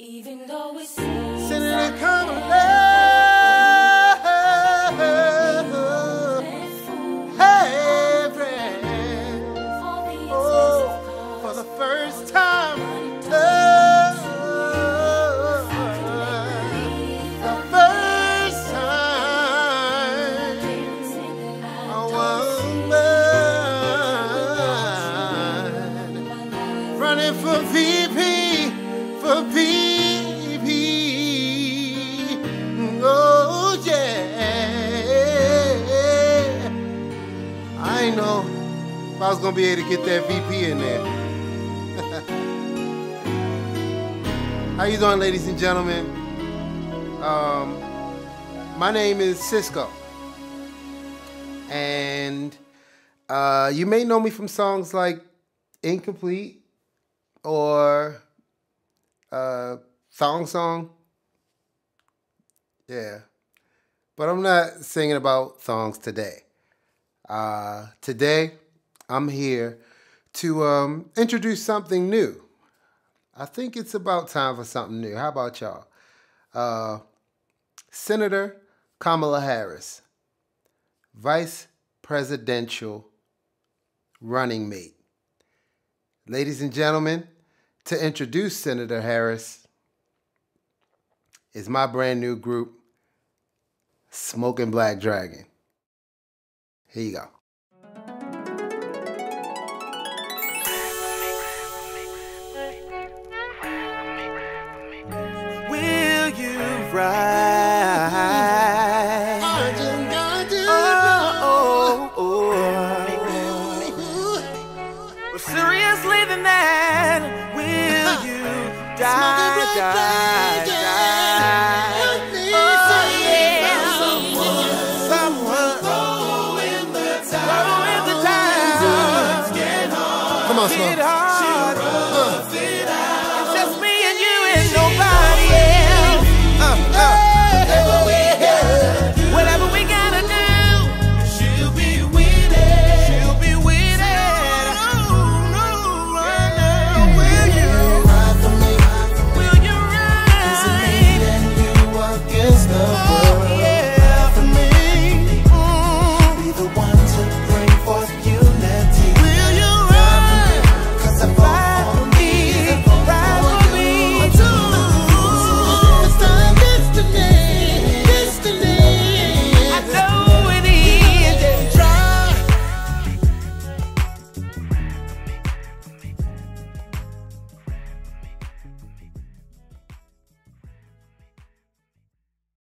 Even though we Senator Kamala. Hey, friend. Oh, for the first time. Oh, the first time. A woman running for VP, for VP. I ain't know if I was gonna be able to get that VP in there. How you doing, ladies and gentlemen? Um, my name is Sisqó, and uh, you may know me from songs like "Incomplete" or uh, "Thong Song." Yeah, but I'm not singing about songs today. Uh, today, I'm here to um, introduce something new. I think it's about time for something new. How about y'all? Uh, Senator Kamala Harris, Vice Presidential running mate. Ladies and gentlemen, to introduce Senator Harris is my brand new group, Smoke N Black Dragon. Here you go. Will you ride? Oh, oh, oh. Well, seriously, that, will you die, die? Come on, Smoke.